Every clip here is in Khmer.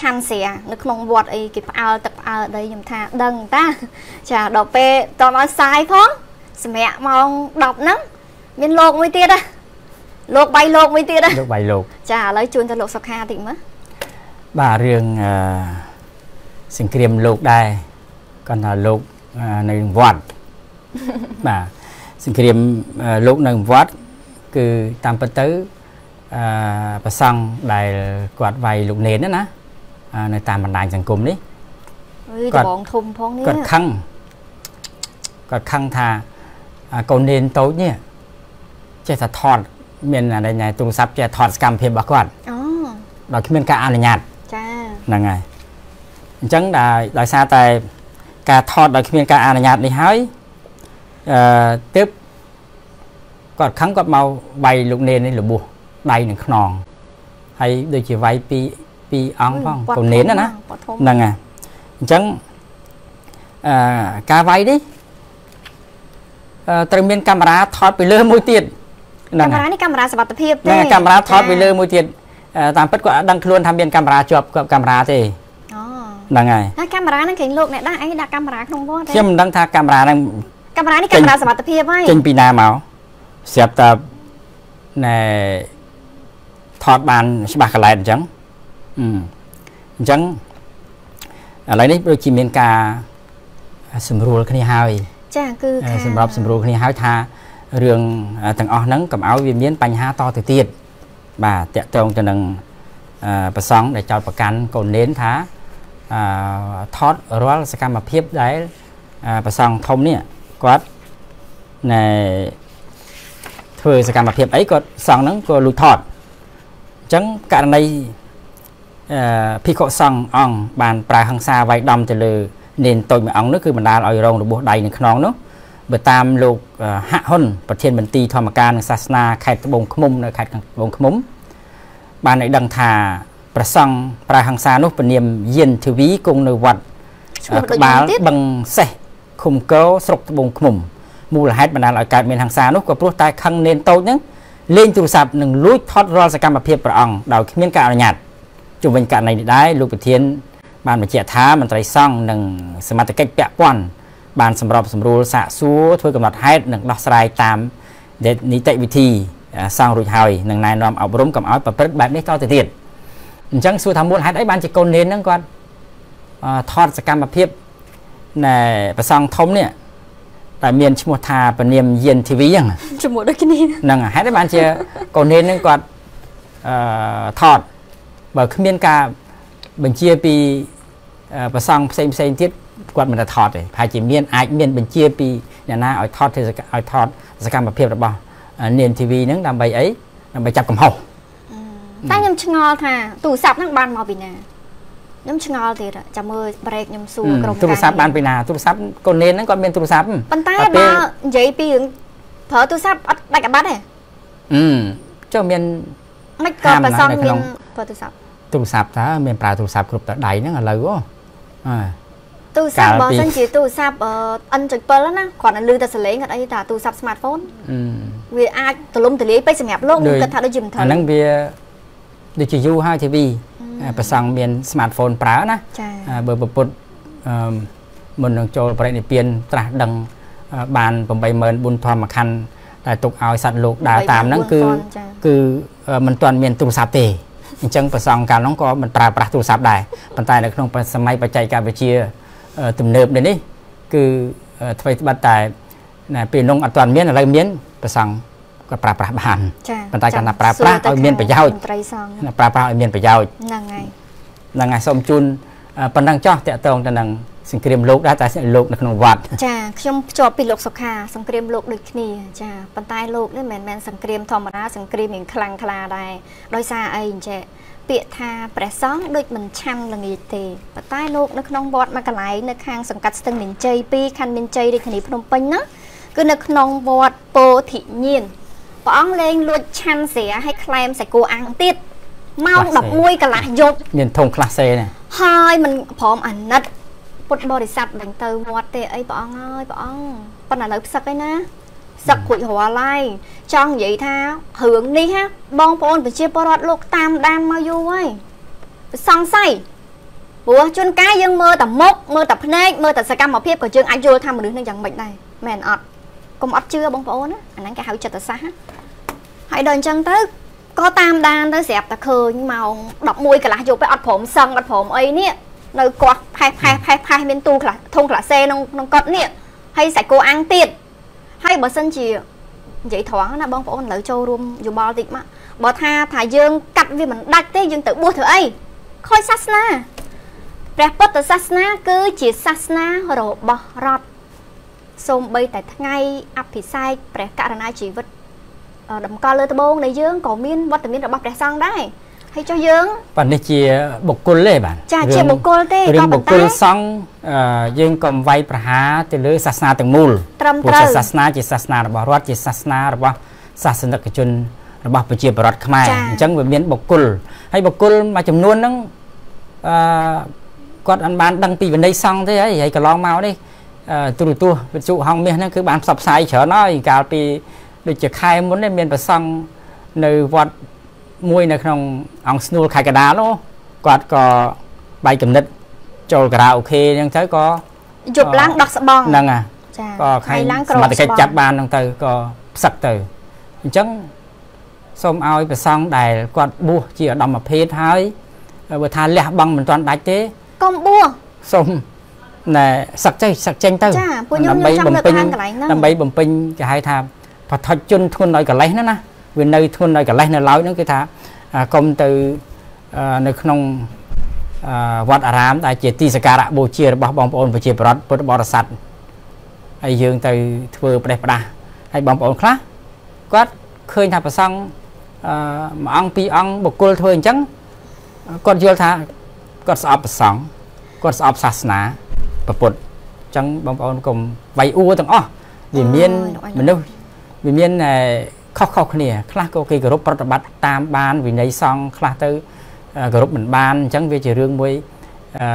ឆាន់ស្រានៅក្នុងវត្តអីគេផ្អើលទឹកផ្អើលអីខ្ញុំថាដឹងតាចាដល់ពេលតដល់សាយផងសម្រាប់ម៉ោង10ហ្នឹងមានលោកមួយទៀតណាលោកបៃលោកមួយទៀតណាលោកបៃលោកចាឥឡូវជូនទៅលោកសុខាតិចមើលបាទរឿងអឺសង្គ្រាមលោកដែរគាត់ថាលោកនៅវត្តបាទសង្គ្រាមលោកនៅវត្តគឺតាមពិតទៅអឺប្រសង់ដែលគាត់វាយលោកនេនណា នៅតាមបណ្ដាញសង្គមនេះគាត់បងធំផងនេះគាត់ខឹងគាត់ខឹងថាកូននេនតូចនេះចេះតែថតមានអានេះទូរស័ព្ទចេះថតសកម្មភាពរបស់គាត់អូដោយគ្មានការអនុញ្ញាតចាហ្នឹងហើយអញ្ចឹងដោយដោយសារតែការថតដោយគ្មានការអនុញ្ញាតនេះហើយអឺទើបគាត់ខឹងគាត់មកវាយលោកនេននេះរបួសដៃនឹងខ្នងហើយដូចជាវាយពី ពីអង្គផងកូននេនណាហ្នឹងហើយអញ្ចឹងអឺការវាយនេះអឺត្រូវមានកាមេរ៉ាថតពីលើមួយទៀតកាមេរ៉ានេះកាមេរ៉ាសុវត្ថិភាពទេហ្នឹងកាមេរ៉ាថតពីលើមួយទៀតតាមពិតគាត់អត់ដឹងខ្លួនថាមានកាមេរ៉ាជាប់កាមេរ៉ាទេអូហ្នឹងហើយហើយកាមេរ៉ាហ្នឹងគេលោកអ្នកដាក់អីដាក់កាមេរ៉ាក្នុងវត្តទេខ្ញុំមិនដឹងថាកាមេរ៉ាហ្នឹងកាមេរ៉ានេះកាមេរ៉ាសុវត្ថិភាពហើយចេញពីណាមកស្រាប់តែណែថតបានច្បាស់កន្លែងអញ្ចឹង អញ្ចឹងឥឡូវនេះដូចជាមានការសម្រួលគ្នាហើយចាគឺថាសម្រាប់សម្រួលគ្នាហើយថារឿងទាំងអស់ហ្នឹងកុំឲ្យវាមានបញ្ហាតទៅទៀតបាទតកតងទៅនឹងប្រសង់ដែលចោតប្រកាន់កូននេនថាថតរាល់សកម្មភាពដែលប្រសង់ធំនេះគាត់ណែធ្វើសកម្មភាពអីគាត់សង់ហ្នឹងក៏លួចថតអញ្ចឹងករណីអឺ ភិក្ខុសង្ឃអង្គបានប្រើហង្សាវាយដំទៅលើនេនតូចមួយអង្គនោះគឺបណ្ដាលឲ្យរងរបួសដៃនៅខ្នងនោះបើតាមលោកហាក់ហ៊ុនប្រធានមន្ត្រីធម្មការនិងសាសនាខេត្តត្បូងឃ្មុំនៅខេត្តត្បូងឃ្មុំ បានឲ្យដឹងថាប្រសង់ប្រើហង្សានោះពនាមយានធីវីគង់នៅវត្តក្បាលបឹងសេះឃុំកោស្រុកត្បូងឃ្មុំមូលហេតុបណ្ដាលឲ្យកើតមានហង្សានោះក៏ព្រោះតែខឹងនេនតូចហ្នឹងលេងទូរស័ព្ទនិងលួចថតរាល់សកម្មភាពព្រះអង្គដោយគ្មានការអនុញ្ញាត ជុំវិញករណីនេះដែរលោកប្រធាន បានបញ្ជាក់ថាមន្ត្រីសង្ឃនិងសមត្ថកិច្ចពាក់ព័ន្ធបានសម្របសម្រួលសាកសួរធ្វើកំណត់ហេតុនិងដោះស្រាយតាមនីតិវិធីសង្ឃរួចហើយនឹងណែនាំអប់រំកុំឲ្យប្រព្រឹត្តបែបនេះតទៅទៀតអញ្ចឹងសួរថាមូលហេតុអីបានជាកូននេនហ្នឹងគាត់ថតសកម្មភាពណែប្រសងធំនេះតែមានឈ្មោះថាពនាមយានធីវីហ្នឹងឈ្មោះដូចគ្នាហ្នឹងហេតុអីបានជាកូននេនហ្នឹងគាត់អឺថត បើគ្មានការបញ្ជាពីប្រសងផ្សេងផ្សេងទៀតគាត់មិនได้ថតទេប្រហែលជាមានអាចមានបញ្ជាពីអ្នកណាឲ្យថតឲ្យថតសកម្មភាពរបស់នានធីវីហ្នឹងដើម្បីអីដើម្បីចាប់កំហុសតែខ្ញុំឆ្ងល់ថាទូរស័ព្ទហ្នឹងបានមកពីណាខ្ញុំឆ្ងល់ទៀតចាំមើល break ខ្ញុំសួរក្រុមទូរស័ព្ទបានពីណាទូរស័ព្ទកូននេនហ្នឹងគាត់មានទូរស័ព្ទប៉ុន្តែបើនិយាយពីរឿងប្រើទូរស័ព្ទអត់ដាច់អាបាត់ទេអឺចុះមានមិនក៏ប្រសងមានប្រើទូរស័ព្ទ ទូរស័ព្ទតើមានប្រើទូរស័ព្ទគ្រប់តដៃហ្នឹងឥឡូវអូអើទូរស័ព្ទបើសិនជាទូរស័ព្ទ N7 ណាគ្រាន់តែលឺតែសលេងគាត់អីថាទូរស័ព្ទ smartphone វាអាចទលំទលាយពេកសម្រាប់លោកខ្ញុំគិតថាដូចជាមិនត្រូវអាហ្នឹងវាដូចជាយូរហើយ TV ប្រសង់មាន smartphone ប្រើណាបើប្រពុតមុននឹងចូលបរិនិព្វានត្រាស់ដឹងបាន84000ធម្មខណ្ឌតែទុកឲ្យសត្វលោកដើរតាមហ្នឹងគឺគឺមិនទាន់មានទូរស័ព្ទទេ អញ្ចឹងប្រសងកាលនោះក៏មិនប្រើប្រាស់ទូរស័ព្ទដែរប៉ុន្តែនៅក្នុងសម័យបច្ចេកវិទ្យាទំនើបនេះគឺអ្វីត្បិតតែពេលនោះអត់ទាន់មានឥឡូវមានប្រសងក៏ប្រើប្រាស់បានប៉ុន្តែគាត់ថាប្រើប្រាស់ឲ្យមានប្រយោជន៍ប្រើប្រាស់ឲ្យមានប្រយោជន៍ហ្នឹងហើយហ្នឹងហើយសូមជូនប៉ុណ្ណឹងចោះតកតងទៅនឹង សង្គ្រាមលោកដែរតែលោកនៅក្នុងវត្តចាខ្ញុំភ្ជាប់ពីលោកសុខាសង្គ្រាមលោកដូចគ្នាចាប៉ុន្តែលោកនេះមិនមែនសង្គ្រាមធម្មតាសង្គ្រាមមានខ្លាំងក្លាដែរដោយសារអីអញ្ចឹងពាក្យថាព្រះសង្ឃដូចមិនឆាន់ល្ងាចទេប៉ុន្តែលោកនៅក្នុងវត្តមួយកន្លែងនៅខាងសង្កាត់ស្ទឹងមានជ័យ2ខណ្ឌមានជ័យរាជធានីភ្នំពេញណាគឺនៅក្នុងវត្តពោធិញានព្រះអង្គលេងលួចឆាន់ស្រាឲ្យក្លែមសាគូអាំងទៀតម៉ោង11កន្លះយប់មានធំខ្លះសេណាហើយមិនព្រមអាណិត ពុទ្ធបរិស័ទមិនទៅវត្តទេអីព្រះអង្គអើយព្រះអង្គប៉ុន្តែឥឡូវផ្សឹកឯណាសឹករួចរាល់ហើយចង់និយាយថារឿងនេះហ่าបងប្អូនប្រជាពលរដ្ឋលោកតាមដានមកយូរហើយសង្ស័យព្រោះជួនកាលយើងមើលតែមុខមើលតែភ្នែកមើលតែសកម្មភាពក៏យើងអាចយល់ថាមនុស្សនឹងយ៉ាងម៉េចដែរមែនអត់កុំអត់ជឿបងប្អូនណាអាហ្នឹងគេហៅចិត្តសាស្ត្រហើយដល់អញ្ចឹងទៅក៏តាមដានទៅស្រាប់តែឃើញម៉ោង11កន្លះយប់ទៅអត់ព្រមសឹងអត់ព្រមអីនេះ នៅគាត់ផេះផេះផេះផេះមានទូខ្លះធុងខ្លះសេក្នុងក្នុងកត់នេះហើយសាច់គោអាំងទៀតហើយបើសិនជានិយាយត្រង់ណាបងប្អូនឥឡូវចូលរួមយោបល់តិចមកបើថាថាយើងកាត់វាមិនដាច់ទេយើងទៅបួសធ្វើអីខូចសាសនាព្រះពុទ្ធសាសនា គឺជាសាសនារបស់រដ្ឋសូម្បីតែថ្ងៃអភិសេកព្រះករណាជីវិតតម្កល់លើត្បូងនៃយើងក៏មានវត្តមានរបស់ព្រះសង្ឃដែរ ហើយចុះយើងបាទនេះជាបុគ្គលទេបាទចាជាបុគ្គលទេក៏ប៉ុន្តែបុគ្គលសង្ឃយើងកុំវាយប្រហារទៅលើសាសនាទាំងមូលត្រឹមត្រូវសាសនាជាសាសនារបស់រដ្ឋជាសាសនារបស់សាសនិកជនរបស់ប្រជាពលរដ្ឋខ្មែរអញ្ចឹងវាមានបុគ្គលហើយបុគ្គលមួយចំនួនហ្នឹងអឺគាត់អត់បានដឹងពីវិន័យសង្ឃទេហើយហើយកន្លងមកនេះទូរទស្សន៍វិទ្យុហងមាសហ្នឹងគឺបានផ្សព្វផ្សាយច្រើនហើយកាលពីដូចជាខែមុននេះមានប្រសង់នៅវត្ត មួយនៅក្នុងអង្គស្នួលខេត្តកដាលនោះគាត់ក៏បែកកំណត់ចូលការ៉ាអូខេហ្នឹងទៅក៏យប់ឡើងដោះស្បង់ហ្នឹងហ่ะក៏ខែសមត្ថកិច្ចចាប់បានហ្នឹងទៅក៏ផ្សឹកទៅអញ្ចឹងសូមឲ្យប្រសង់ដែលគាត់បួសជាឧត្តមភេទហើយបើថាលះបង់មិនទាន់ដាច់ទេកុំបួសសូមណែសឹកចេញសឹកចេញទៅចាពួកខ្ញុំខ្ញុំចង់លើកខាងកន្លែងហ្នឹងដើម្បីបំពេញគេហៅថាបថុជជនធ្ងន់ឲ្យកលេសណាណា វានៅធ្ងន់ឲ្យកលេសនៅឡើយហ្នឹងគឺថាកុំទៅនៅក្នុងវត្តអារាមដែលជាទីសក្ការៈបូជារបស់បងប្អូនប្រជាប្រដ្ឋពុទ្ធបរិស័ទហើយយើងទៅធ្វើផ្ដេសផ្ដាស់ហើយបងប្អូនខ្លះគាត់ឃើញថាប្រសង់អឺមួយអង្គពីរអង្គបុគ្គលធ្វើអញ្ចឹងគាត់យល់ថាគាត់ស្អប់ប្រសង់គាត់ស្អប់សាសនាពុទ្ធអញ្ចឹងបងប្អូនកុំវាយអួរទាំងអស់វាមានមនុស្សវាមាន ខុសខុសគ្នាខ្លះក៏គេគោរពប្រតិបត្តិតាមបានវិន័យសង្ឃខ្លះទៅគោរពមិនបានអញ្ចឹងវាជារឿងមួយអឺ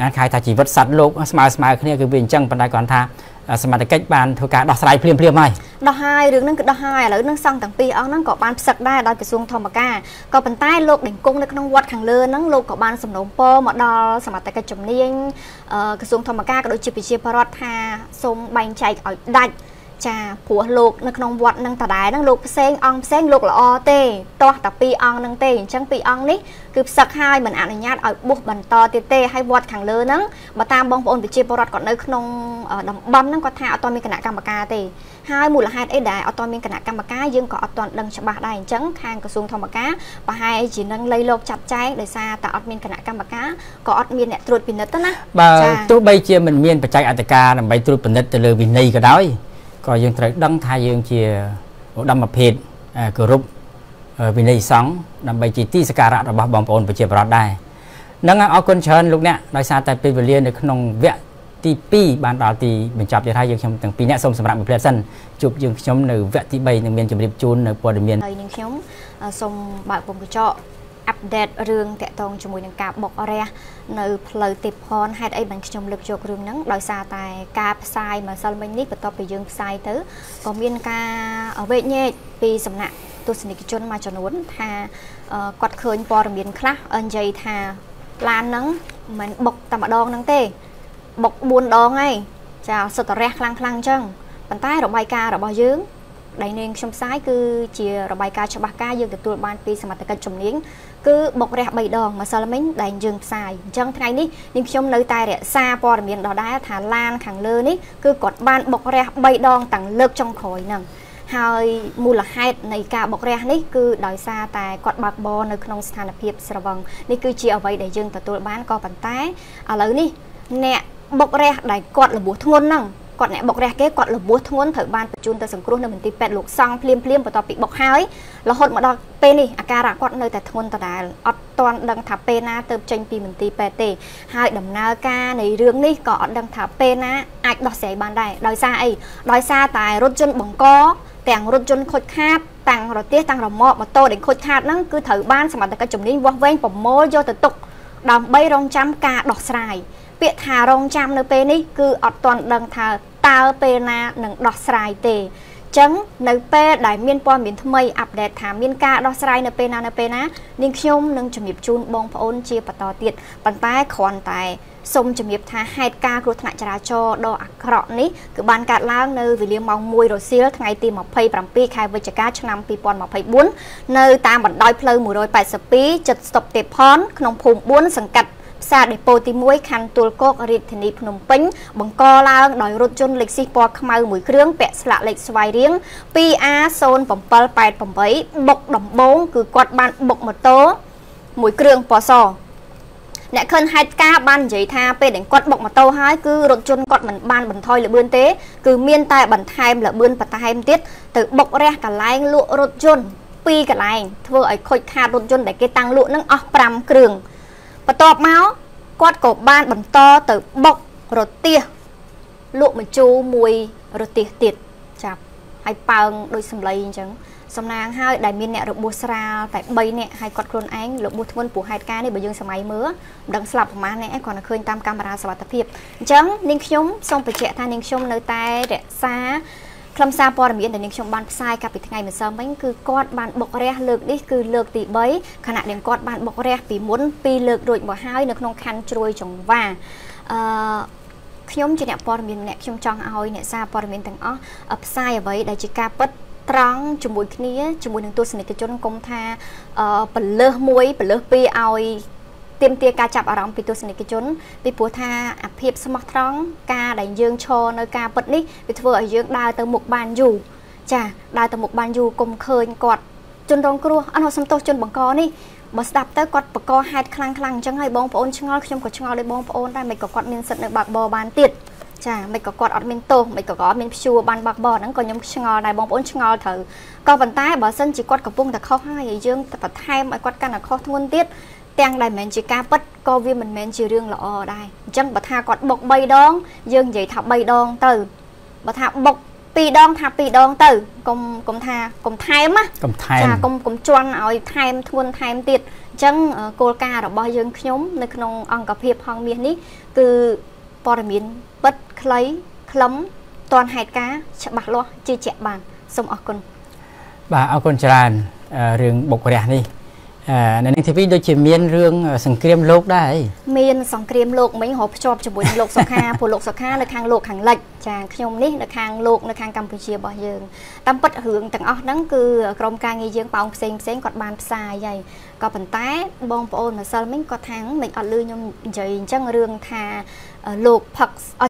ណាខែថាជីវិតសត្វលោកស្មើស្មើគ្នាគឺវាអញ្ចឹងប៉ុន្តែគាត់ថាសមត្ថកិច្ចបានធ្វើការដោះស្រាយភ្លាមភ្លាមហើយដោះហើយរឿងហ្នឹងគឺដោះហើយឥឡូវហ្នឹងសង្ឃទាំងពីរអង្គហ្នឹងក៏បានផ្សឹកដែរដោយក្រសួងធម្មការក៏ប៉ុន្តែលោកដេញគង់នៅក្នុងវត្តខាងលើហ្នឹងលោកក៏បានសំណូមពរមកដល់សមត្ថកិច្ចជំនាញក្រសួងធម្មការក៏ដូចជាប្រជាពលរដ្ឋថាសូមបែងចែកឲ្យដាច់ ចាព្រោះលោកនៅក្នុងវត្តនឹងតដែរហ្នឹងលោកផ្សេងអង្គផ្សេងលោកល្អទេទាស់តែពីរអង្គហ្នឹងទេអញ្ចឹងពីរអង្គនេះគឺផ្សឹកហើយមិនអនុញ្ញាតឲ្យបួសបន្តទៀតទេហើយវត្តខាងលើហ្នឹងបើតាមបងប្អូនប្រជាពលរដ្ឋគាត់នៅក្នុងតំបន់ហ្នឹងគាត់ថាអត់ទាន់មានគណៈកម្មការទេហើយមូលហេតុអីដែលអត់ទាន់មានគណៈកម្មការយើងក៏អត់ទាន់ដឹងច្បាស់ដែរអញ្ចឹងខាងក្រសួងធម្មការប្រហែលជានឹងលៃលោកចាត់ចែងដោយសារតែអត់មានគណៈកម្មការក៏អត់មានអ្នកត្រួតពិនិត្យទៅណាបើទោះបីជាមិនមានបច្ចេកអធិការដើម្បីត្រួតពិនិត្យទៅលើវិន័យក៏ដោយ ក៏យើងត្រូវដឹងថាយើងជាឧត្តមភេទគោរពវិន័យសង្ឃដើម្បីជាទីសក្ការៈរបស់បងប្អូនប្រជាប្រដ្ឋដែរនឹងអរគុណច្រើនលោកអ្នកដោយសារតែពេលវេលានៅក្នុងវគ្គទី2បានដល់ទីបញ្ចប់ទៀតហើយយើងខ្ញុំទាំងពីរអ្នកសូមសម្រាប់មួយផ្លែសិនជួបយើងខ្ញុំនៅវគ្គទី3នឹងមានជម្រាបជូននៅព័ត៌មានហើយនឹងខ្ញុំសូមបើកពុំកញ្ចក់ អាប់ដេតរឿងតាក់ទងជាមួយនឹងការបុករះនៅផ្លូវទេពផនហេតុអីបានខ្ញុំលើកយករឿងហ្នឹងដោយសារតែការផ្សាយម្សិលមិញនេះបន្ទាប់ពីយើងផ្សាយទៅក៏មានការវេកញែកពីសំណាក់ទស្សនិកជនមួយចំនួនថាគាត់ឃើញព័ត៌មានខ្លះនិយាយថាឡានហ្នឹងមិនបុកតែម្ដងហ្នឹងទេបុក4ដងហើយចាសុទ្ធតែរះខ្លាំងខ្លាំងអញ្ចឹងប៉ុន្តែរបាយការណ៍របស់យើង ដែលនាងខ្ញុំផ្សាយគឺជារបាយការណ៍ច្បាស់ការយើងទទួលបានពីសមត្ថកិច្ចជំនាញគឺបុករះ3ដងម្សិលមិញដែលយើងផ្សាយអញ្ចឹងថ្ងៃនេះនាងខ្ញុំនៅតែរក្សាព័ត៌មានដដែលថាឡានខាងលើនេះគឺគាត់បានបុករះ3ដងតាំងលើកចុងក្រោយហ្នឹងហើយមូលហេតុនៃការបុករះនេះគឺដោយសារតែគាត់បើកបរនៅក្នុងស្ថានភាពស្រវឹងនេះគឺជាអ្វីដែលយើងទទួលបានក៏ប៉ុន្តែឥឡូវនេះអ្នកបុករះដែលគាត់របួសធ្ងន់ហ្នឹង គាត់អ្នកបុករះគេគាត់របួសធ្ងន់ត្រូវបានបញ្ជូនទៅសង្គ្រោះនៅមន្ទីរពេទ្យលោកសង្ឃភ្លាមភ្លាមបន្ទាប់ពីបុកហើយរហូតមកដល់ពេលនេះអាការៈគាត់នៅតែធ្ងន់ដដែលអត់ទាន់ដឹងថាពេលណាទៅចេញពីមន្ទីរពេទ្យទេហើយដំណើរការនៃរឿងនេះក៏អត់ដឹងថាពេលណាអាចដោះស្រាយបានដែរដោយសារអីដោយសារតែរថយន្តបង្កទាំងរថយន្តខូចខាតទាំងរទេះទាំងរមាក់ម៉ូតូដែលខូចខាតហ្នឹងគឺត្រូវបានសមត្ថកិច្ចជំនាញវាស់វែងប្រមូលយកទៅទុកដើម្បីរងចាំការដោះស្រាយ ពាក្យថារងចាំនៅពេលនេះគឺអត់ទាន់ដឹងថាតើពេលណានឹងដោះស្រាយទេចឹងនៅពេលដែលមានព័ត៌មានថ្មីអាប់ដេតថាមានការដោះស្រាយនៅពេលណានៅពេលណានាងខ្ញុំនឹងជំរាបជូនបងប្អូនជាបន្តទៀតប៉ុន្តែគ្រាន់តែសូមជំរាបថាហេតុការណ៍គ្រោះថ្នាក់ចរាចរណ៍ដ៏អាក្រក់នេះគឺបានកើតឡើងនៅវេលាម៉ោង1រសៀលថ្ងៃទី27ខែវិច្ឆិកាឆ្នាំ2024នៅតាមបណ្ដោយផ្លូវ182ចិត្តស្តុបទេផនក្នុងភូមិ4សង្កាត់ ផ្សារដេប៉ូទី1ខណ្ឌទួលគោករាជធានីភ្នំពេញបង្កឡើងដោយរថយន្តលេខស៊ីពណ៌ខ្មៅមួយគ្រឿងពាក់ស្លាកលេខស្វ័យរៀង 2A0788 បុកដំបង គឺគាត់បានបុកម៉ូតូមួយគ្រឿងពណ៌សអ្នកឃើញហេតុការបាននិយាយថាពេលដែលគាត់បុកម៉ូតូហើយគឺរថយន្តគាត់មិនបានបន្ថយល្បឿនទេ គឺមានតែបន្ថែមល្បឿនបន្ថែមទៀតទៅបុករះកន្លែងលក់រថយន្តពីរកន្លែងធ្វើឲ្យខូចខាតរថយន្តដែលគេតាំងលក់នឹងអស់5គ្រឿង បន្ទាប់មកគាត់ក៏បានបន្តទៅបុករទះលក់មជូរមួយរទះទៀតចាប់ហើយប៉ើងដូចសម្លៃអញ្ចឹងសំណាងហើយដែលមានអ្នករបួសស្រាលតែ3នាក់ហើយគាត់ខ្លួនឯងរបួសធ្ងន់ព្រោះហេតុការណ៍នេះបើយើងសម័យមើលមិនដឹងស្លាប់ប្រហែលអ្នកឯងគាត់នៅឃើញតាមកាមេរ៉ាសវត្ថិភាពអញ្ចឹងនាងខ្ញុំសូមបញ្ជាក់ថានាងខ្ញុំនៅតែរក្សា ខ្លឹមសារព័ត៌មានដែលនាងខ្ញុំបានផ្សាយកាលពីថ្ងៃម្សិលមិញគឺគាត់បានបុករះលើកនេះគឺលើកទី3ខណៈដែលគាត់បានបុករះពីមុន2លើករួចមកហើយនៅក្នុងខណ្ឌជ្រួយចង្វាអឺខ្ញុំជាអ្នកព័ត៌មានម្នាក់ខ្ញុំចង់ឲ្យអ្នកសារព័ត៌មានទាំងអស់ផ្សាយអ្វីដែលជាការពិតត្រង់ជាមួយគ្នាជាមួយនឹងទស្សនិកជនគុំថាបលើសមួយបលើសពីរឲ្យ ទៀមទាការចាប់អារម្មណ៍ពីទស្សនិកជនពីព្រោះថាអាភាពស្មោះត្រង់ការដែលយើងឈរនៅការពិតនេះវាធ្វើឲ្យយើងដើរទៅមុខបានយូរចាដើរទៅមុខបានយូរគុំឃើញគាត់ជនរងគ្រោះអនុសំទោសជនបង្កនេះបើស្ដាប់ទៅគាត់បកកហេតុខ្លាំងខ្លាំងអញ្ចឹងហើយបងប្អូនឆ្ងល់ខ្ញុំក៏ឆ្ងល់ដោយបងប្អូនដែរមិនក៏គាត់មានសិទ្ធិនៅបាក់បោបានទៀតចាមិនក៏គាត់អត់មានទោសមិនក៏គាត់អត់មានព្យួរបានបាក់បោហ្នឹងក៏ខ្ញុំឆ្ងល់ដែរបងប្អូនឆ្ងល់ត្រូវក៏ប៉ុន្តែបើសិនជាគាត់កំពុងតែខុសហើយយើងទៅបន្ថែមឲ្យគាត់កាន់តែខុសធ្ងន់ទៀត ទាំងដែលមិនមែនជាការពិតក៏វាមិនមែនជារឿងល្អដែរអញ្ចឹងបើថាគាត់បុក3ដង យើងនិយាយថា3ដងទៅបើថាបុក2ដងថា2ដងទៅកុំកុំថាកុំថែមណាកុំថែមចាកុំកុំជន់ឲ្យថែមធ្ងន់ថែមទៀតអញ្ចឹងគោលការណ៍របស់យើងខ្ញុំនៅក្នុងអង្គភាពហងមាសនេះគឺព័ត៌មានពិតខ្លីខ្លឹមតាន់ហេតុការច្បាស់លាស់ជឿជាក់បានសូមអរគុណបាទអរគុណច្រើនរឿងបុករះនេះ នៅនឹង TV ដូចជាមានរឿងសង្គ្រាមលោកដែរមានសង្គ្រាមលោកមិញរហភ្ជាប់ជាមួយនឹងលោកសុខាពលលោកសុខានៅខាងលោកខាងលិចចាខ្ញុំនេះនៅខាងលោកនៅខាងកម្ពុជារបស់យើងតាមពិតរឿងទាំងអស់ហ្នឹងគឺក្រុមការងារយើងប៉ោងផ្សេងផ្សេងគាត់បានផ្សាយហើយក៏ប៉ុន្តែបងប្អូនម្សិលមិញគាត់ថាមិនអត់លឺខ្ញុំនិយាយអញ្ចឹងរឿងថាលោកផឹក